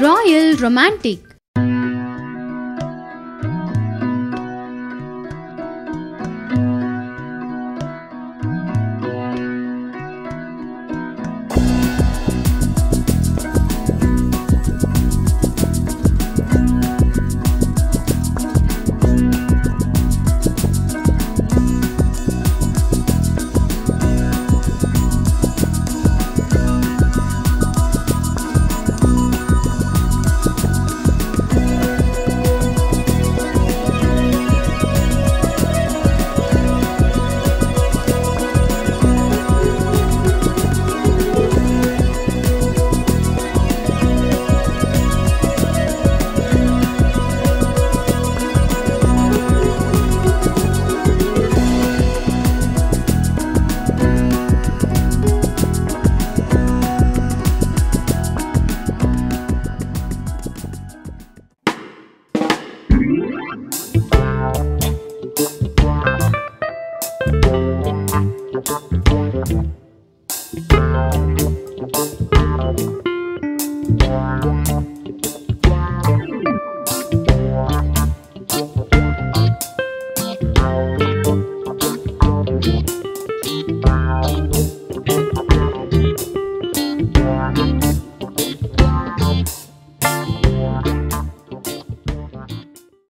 Royal Romantic Thank you.